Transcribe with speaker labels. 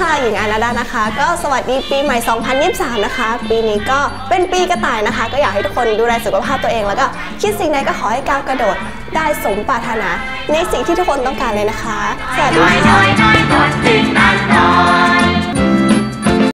Speaker 1: ค่ะ หญิงอานาดานะคะ ก็สวัสดีปีใหม่ 2023 นะคะ ปีนี้ก็เป็นปีกระต่ายนะคะ ก็อยากให้ทุกคนดูแลสุขภาพตัวเอง แล้วก็คิดสิ่งใดก็ขอให้ก้าวกระโดดได้สมปรารถนา ในสิ่งที่ทุกคนต้องการเลยนะคะ สวัสดีค่ะ